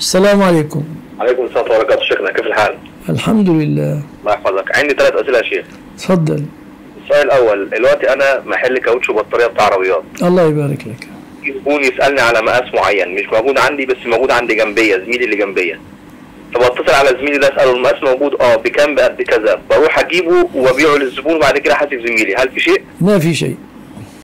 السلام عليكم. عليكم السلام ورحمة الله. وبركاته شيخنا كيف الحال؟ الحمد لله. الله يحفظك. عندي ثلاث أسئلة يا شيخ. تفضل. السؤال الأول دلوقتي أنا محل كاوتش وبطاريه بتاع عربيات الله يبارك لك. في زبون يسألني على مقاس معين مش موجود عندي بس موجود عندي جنبية زميلي اللي جنبية. فبتصل على زميلي ده أسأله المقاس موجود آه بكام بقد كذا. بروح أجيبه وأبيعه للزبون وبعد كده حاسب زميلي. هل في شيء؟ ما في شيء.